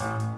you